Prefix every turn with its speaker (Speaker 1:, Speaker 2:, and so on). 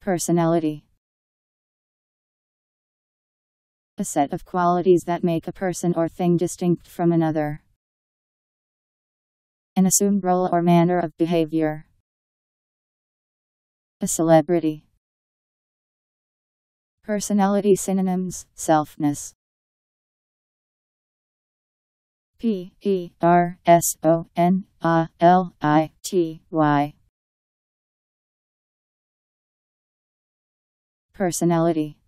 Speaker 1: Personality A set of qualities that make a person or thing distinct from another. An assumed role or manner of behavior. A celebrity. Personality synonyms selfness. P E R S O N A L I T Y Personality